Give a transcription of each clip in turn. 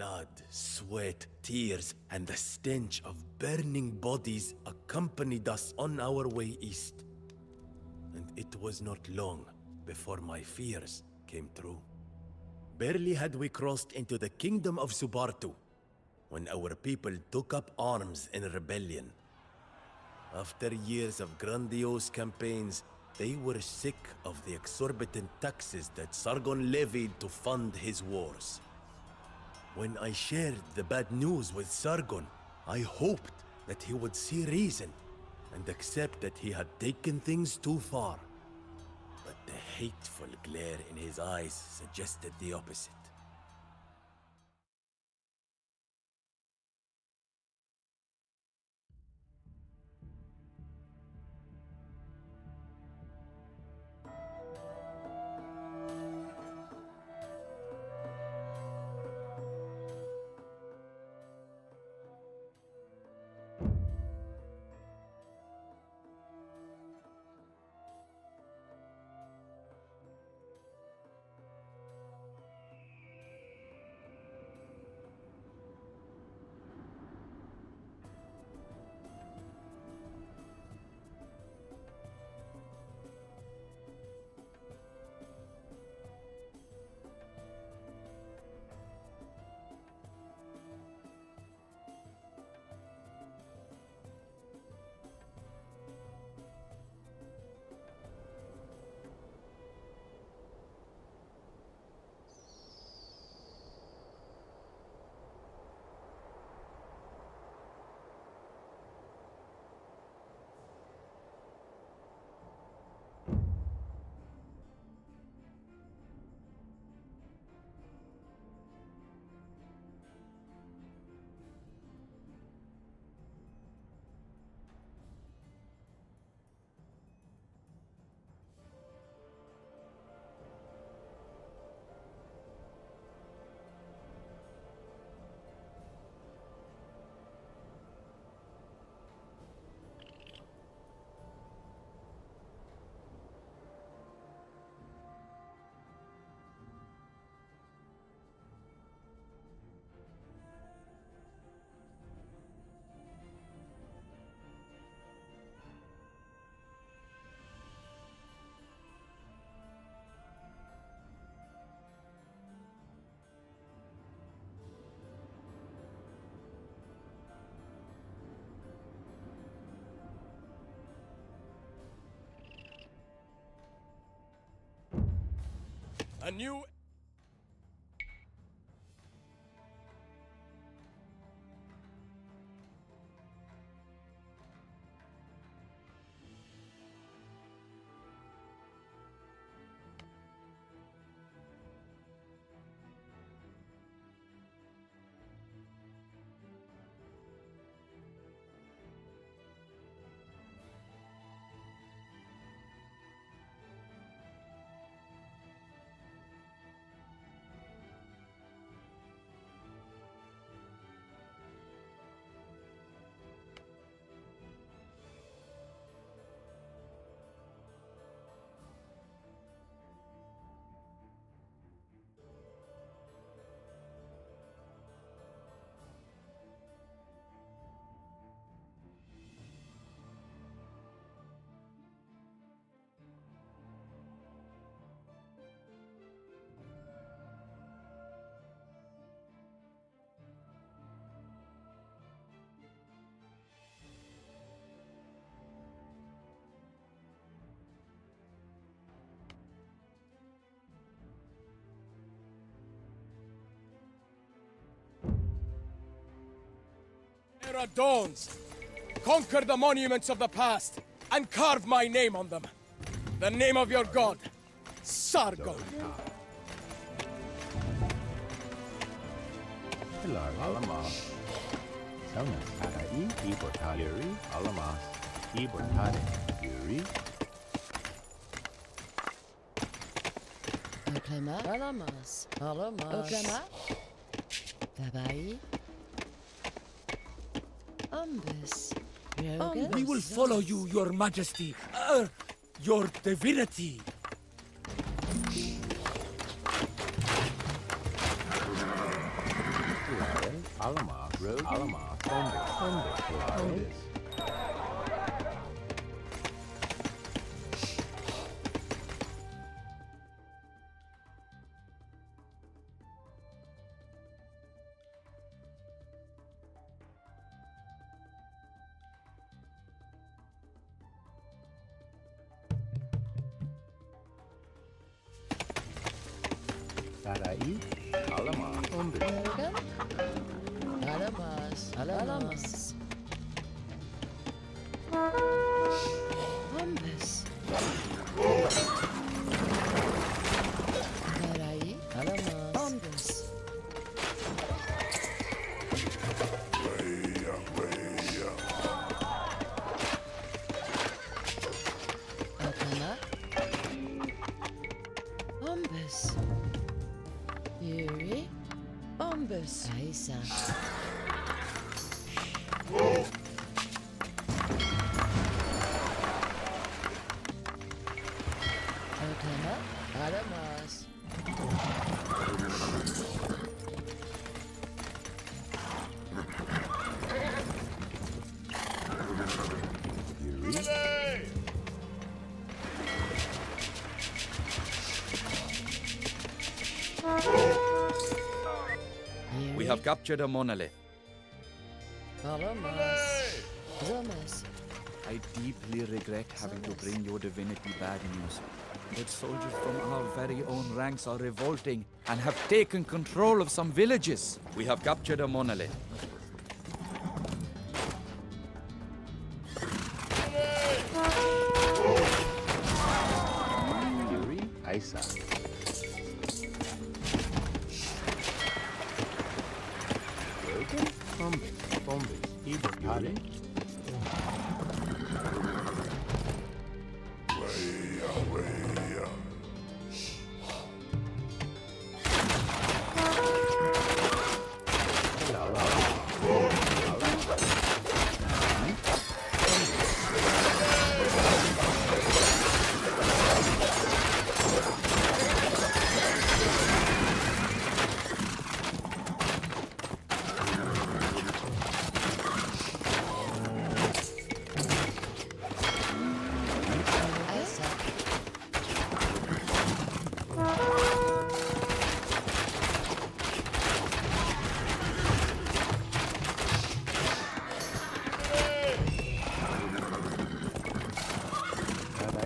Blood, sweat, tears, and the stench of burning bodies accompanied us on our way east. And it was not long before my fears came true. Barely had we crossed into the kingdom of Subartu when our people took up arms in rebellion. After years of grandiose campaigns, they were sick of the exorbitant taxes that Sargon levied to fund his wars. When I shared the bad news with Sargon, I hoped that he would see reason and accept that he had taken things too far. But the hateful glare in his eyes suggested the opposite. A new era dawns. Conquer the monuments of the past and carve my name on them. The name of your god, Sargon. Hello, Alamas. Sauna Sarai, Ibotalieri, Alamas, Ibotade, Yuri, Oklama. Alamas. Alamas. Oklama. Babai. Umbus. Rogan. We will follow you, your majesty. Uh, your divinity. Saray. Alamaz. 11. Alamaz. Alamaz. Alamaz. Captured a monolith. I deeply regret having to bring your divinity bad news. But soldiers from our very own ranks are revolting and have taken control of some villages. We have captured a monolith.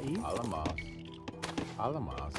Sarai, Alamas. Alamas.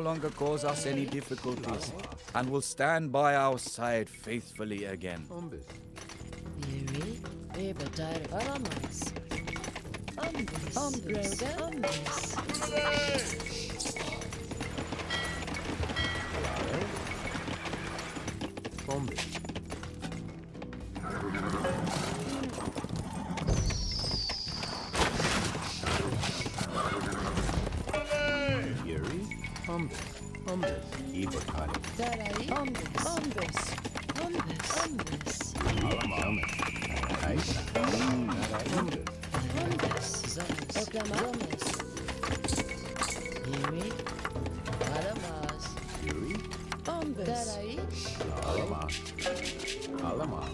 Longer cause us any difficulties and will stand by our side faithfully again. Gümbüz. Ağlama. Ağlama.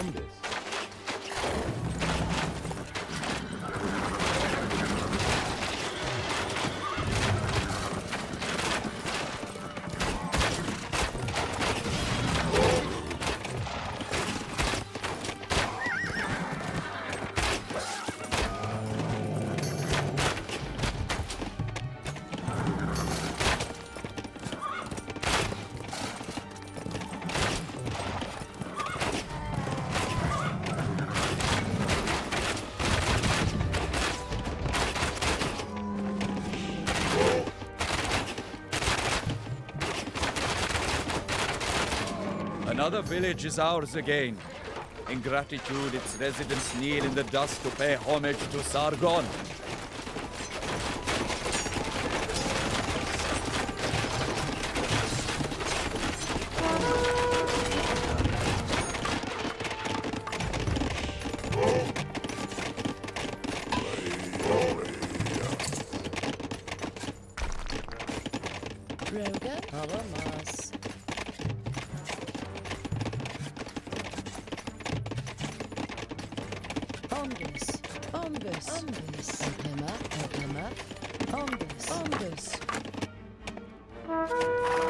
Umbus. Another village is ours again. In gratitude, its residents kneel in the dust to pay homage to Sargon. Ombus. Ombus. Ombus. Ödeme. Ödeme. Ombus. Ombus. Rogan.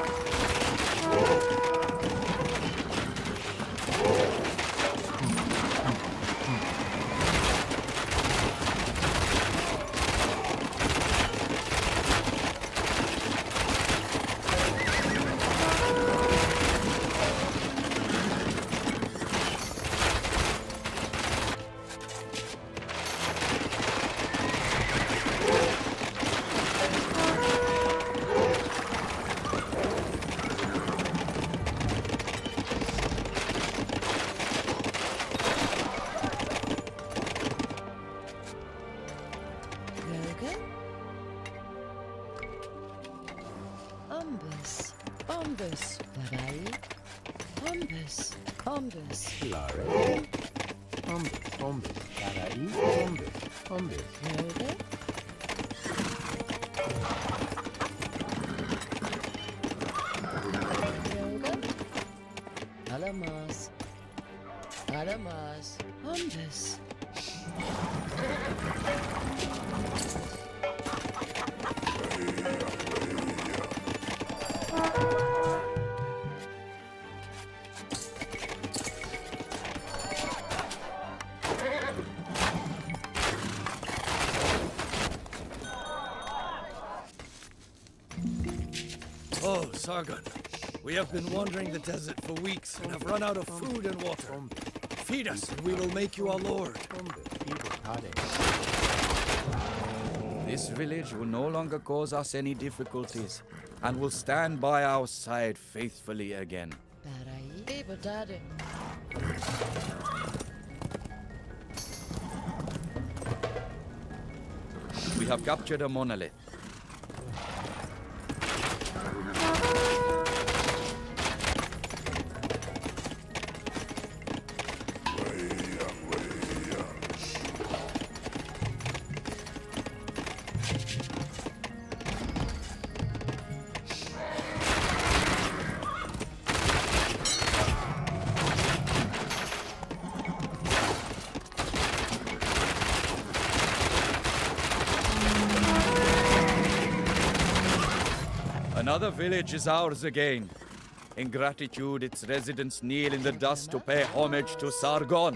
We have been wandering the desert for weeks and have run out of food and water. Feed us, and we will make you our lord. This village will no longer cause us any difficulties and will stand by our side faithfully again. We have captured a monolith. Village is ours again. In gratitude, its residents kneel in the dust to pay homage to Sargon.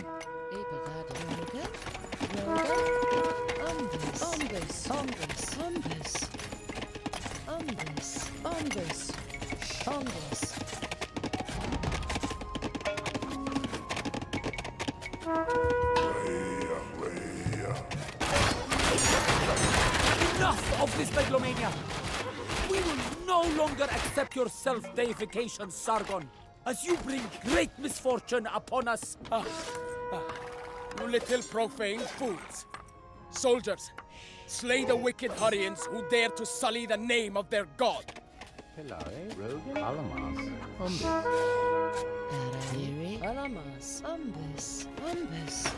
Enough of this megalomania! We will no longer accept your self-deification, Sargon, as you bring great misfortune upon us. Ah, ah. You little profane fools. Soldiers, slay the wicked Hurrians who dare to sully the name of their god. Pilare, Rogan, Alamas, Umbus. Darayiri. Alamas. Umbus. Umbus.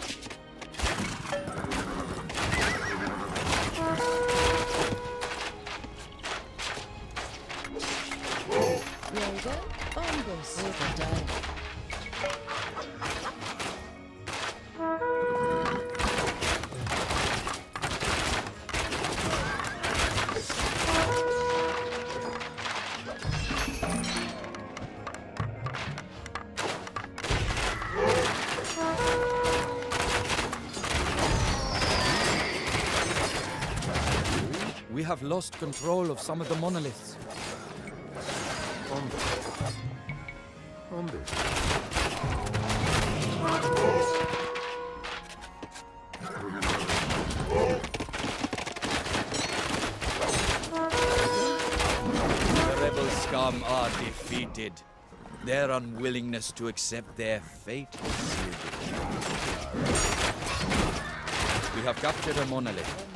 We have lost control of some of the monoliths. Their unwillingness to accept their fate. We have captured a monolith.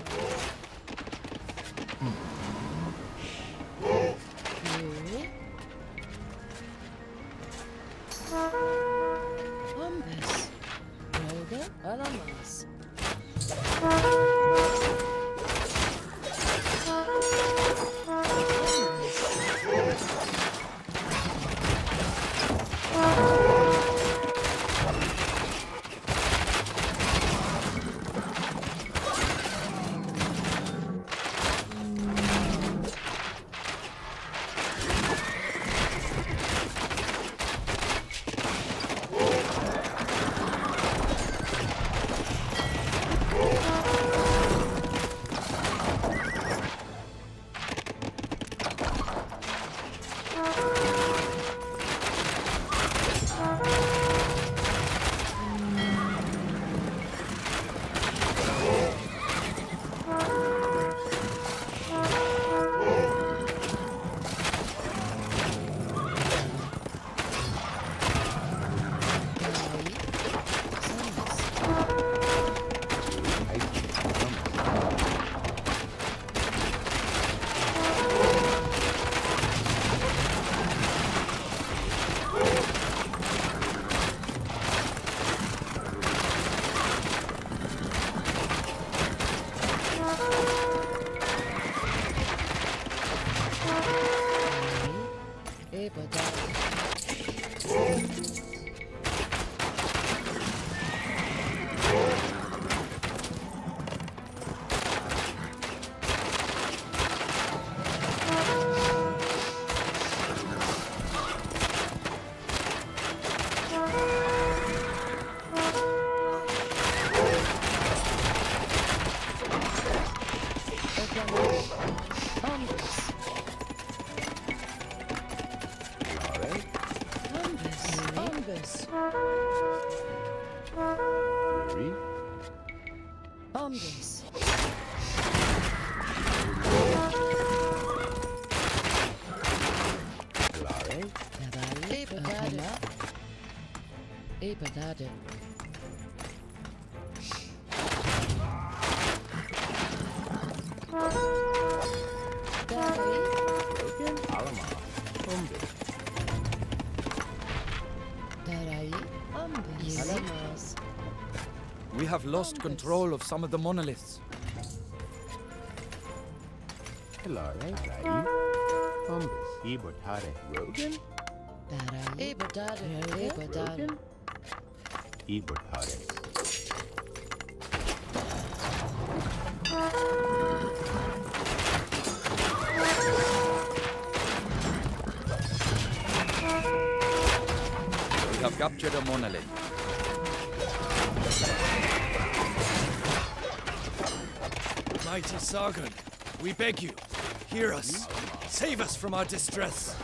Obadiah. Darai. Rogan, Alamas, Umbus. Darai. Umbus. Alamas. We have lost control of some of the monoliths. Pilare, Rai, Umbus. Ibotare, Rogan, Darai. Obadiah. Obadiah. We have captured a monolith. Mighty Sargon, we beg you, hear us. Save us from our distress.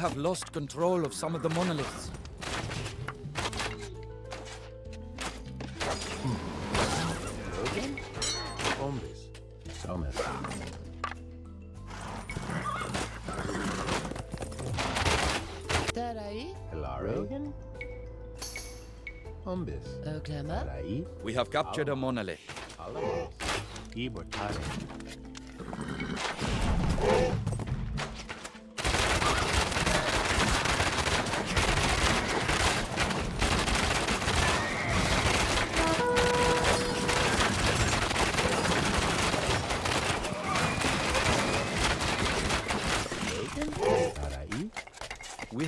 Have lost control of some of the monoliths. Rogan? Bombis. Somas. Tarai? Rogan? Bombis. Oklama? We have captured a monolith.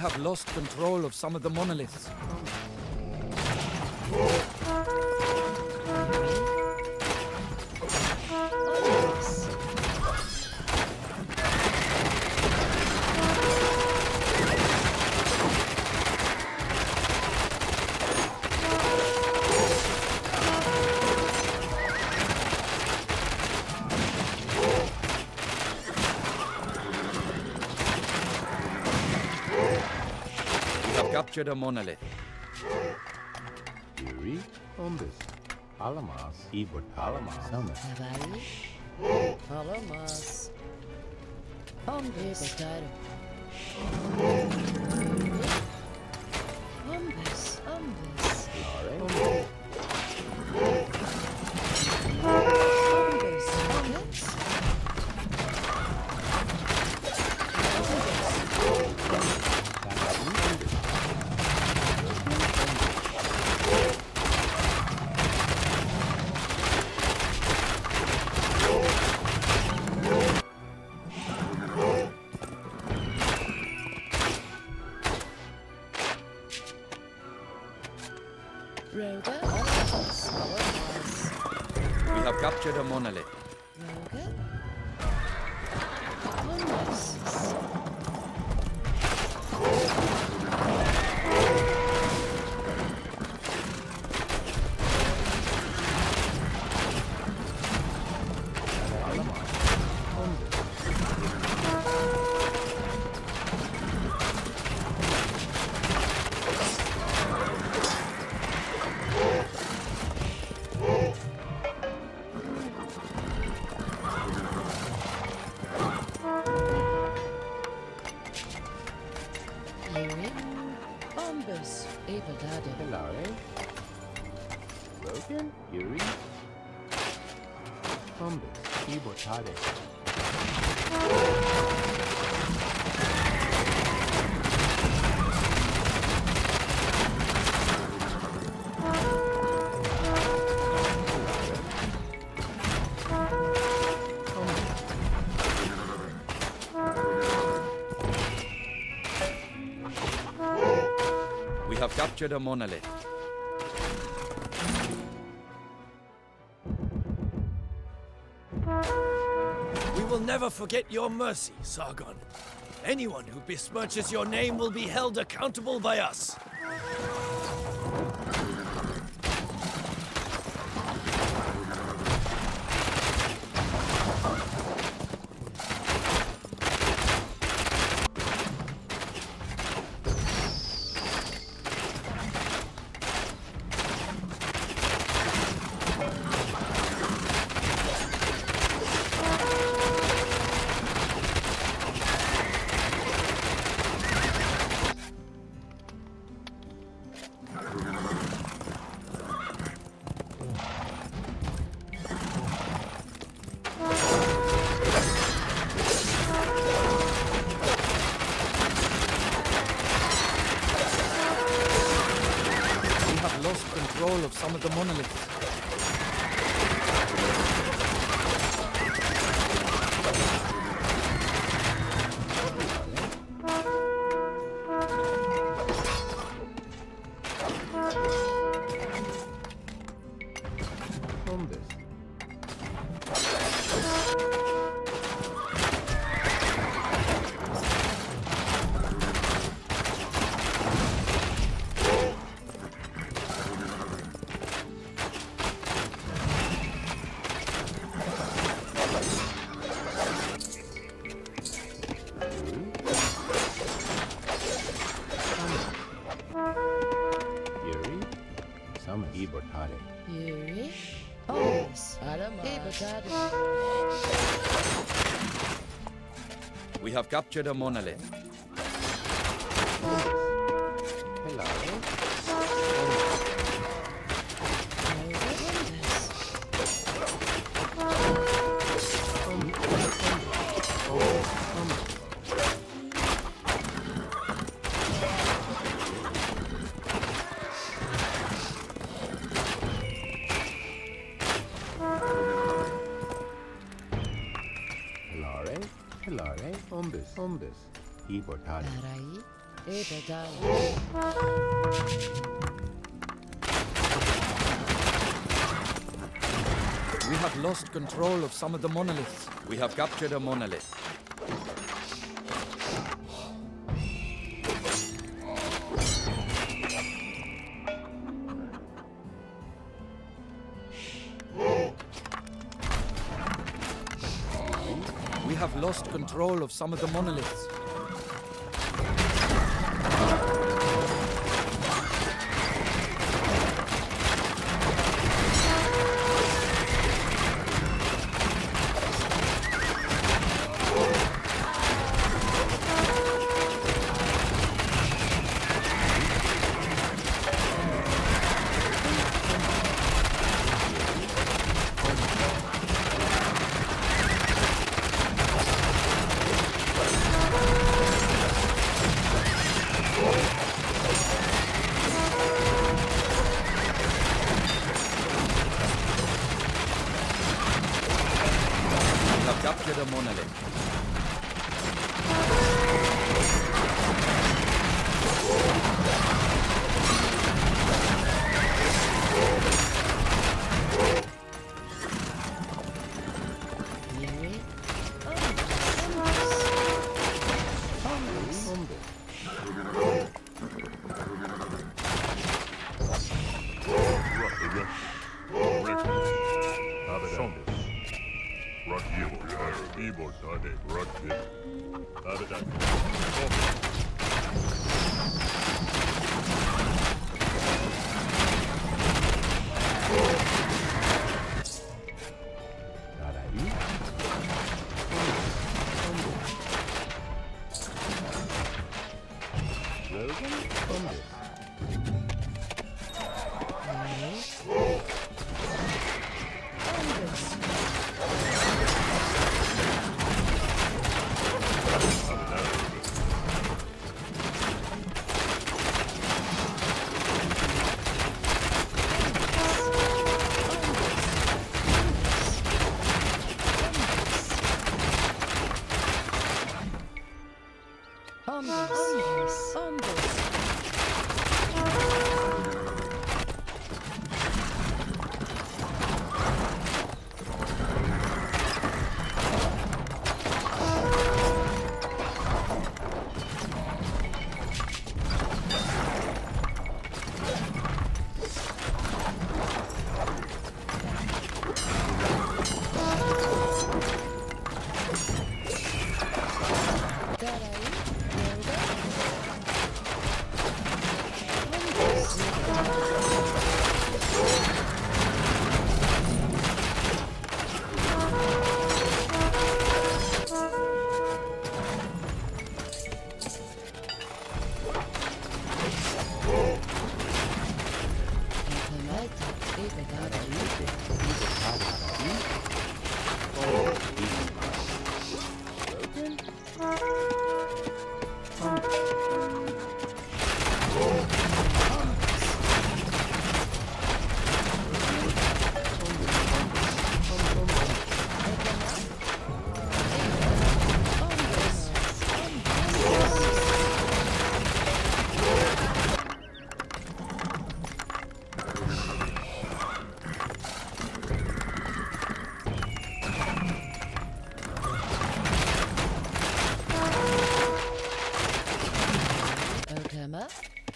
Have lost control of some of the monoliths. Captured a monolith. Yuri? Bombis. Alamas. Ibertalamas. Somas. Tabai? Captured a monolith. Monolith. We will never forget your mercy, Sargon. Anyone who besmirches your name will be held accountable by us. Captured a monolith. We have lost control of some of the monoliths. We have captured a monolith. We have lost control of some of the monoliths.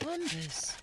wonders.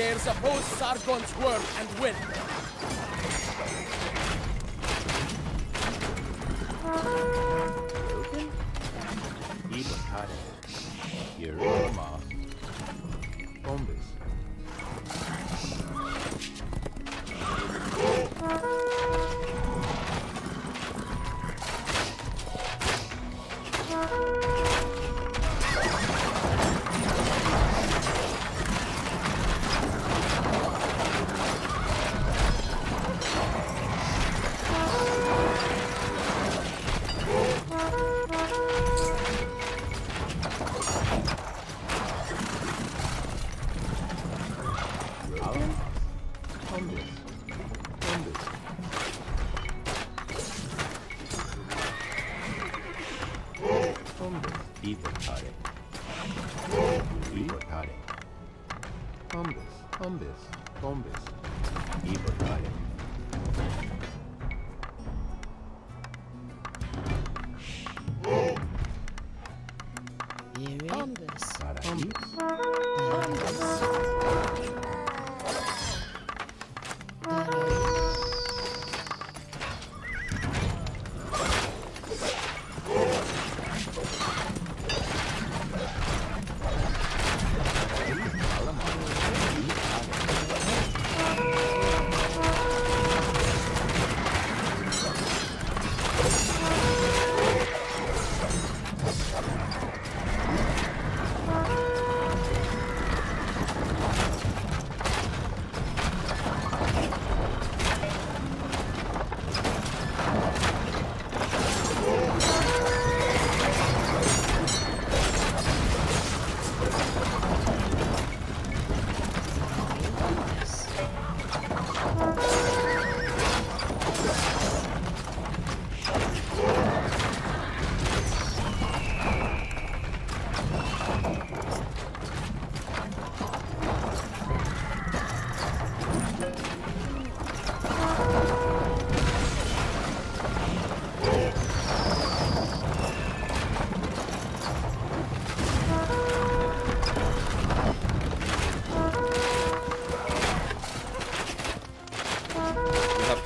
Who dares oppose Sargon's word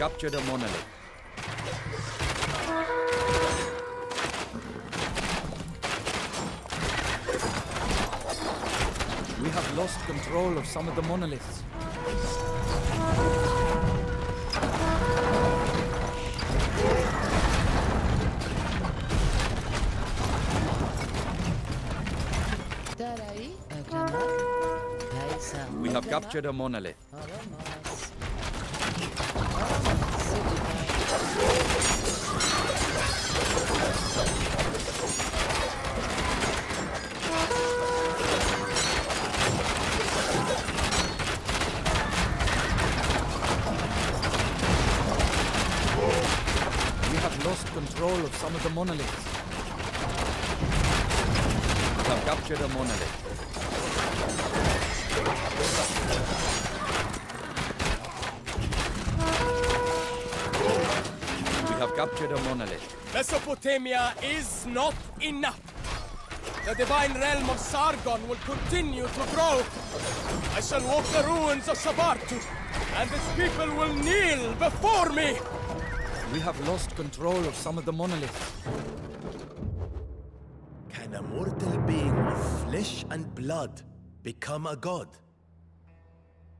Captured a monolith. We have lost control of some of the monoliths. We have captured a monolith. Oh, control of some of the monoliths. We have captured a monolith. We have captured a monolith. Mesopotamia is not enough. The divine realm of Sargon will continue to grow. I shall walk the ruins of Subartu, and its people will kneel before me. We have lost control of some of the monoliths. Can a mortal being of flesh and blood become a god?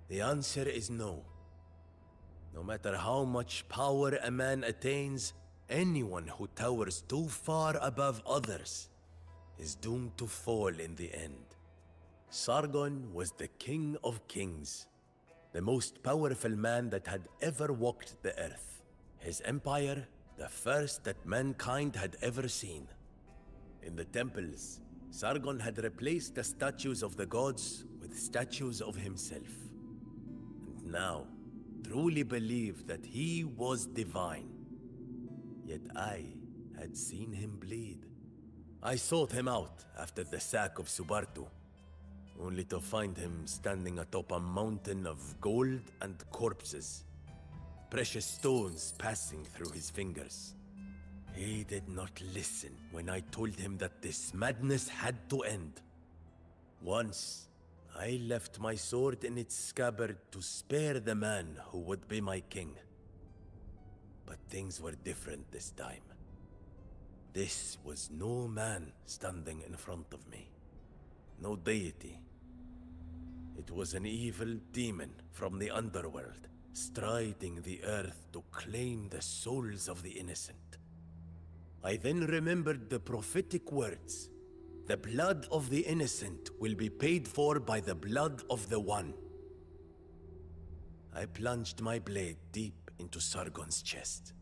The answer is no. No matter how much power a man attains, anyone who towers too far above others is doomed to fall in the end. Sargon was the king of kings, the most powerful man that had ever walked the earth. His empire, the first that mankind had ever seen. In the temples, Sargon had replaced the statues of the gods with statues of himself. And now, truly believed that he was divine. Yet I had seen him bleed. I sought him out after the sack of Subartu, only to find him standing atop a mountain of gold and corpses, precious stones passing through his fingers. He did not listen when I told him that this madness had to end. Once, I left my sword in its scabbard to spare the man who would be my king. But things were different this time. This was no man standing in front of me, no deity. It was an evil demon from the underworld, striding the earth to claim the souls of the innocent. I then remembered the prophetic words The blood of the innocent will be paid for by the blood of the one. I plunged my blade deep into Sargon's chest.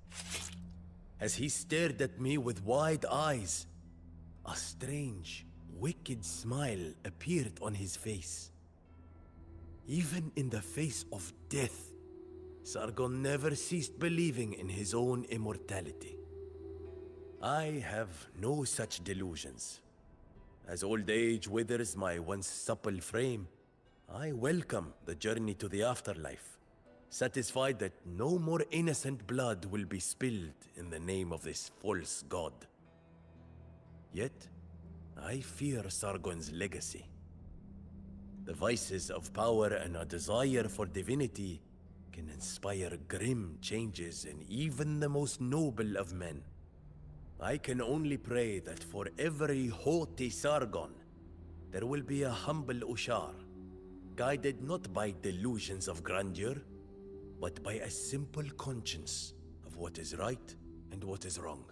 As he stared at me with wide eyes, a strange, wicked smile appeared on his face. Even in the face of death, Sargon never ceased believing in his own immortality. I have no such delusions. As old age withers my once supple frame, I welcome the journey to the afterlife, satisfied that no more innocent blood will be spilled in the name of this false god. Yet, I fear Sargon's legacy. The vices of power and a desire for divinity can inspire grim changes in even the most noble of men. I can only pray that for every haughty Sargon, there will be a humble Ushar, guided not by delusions of grandeur, but by a simple conscience of what is right and what is wrong.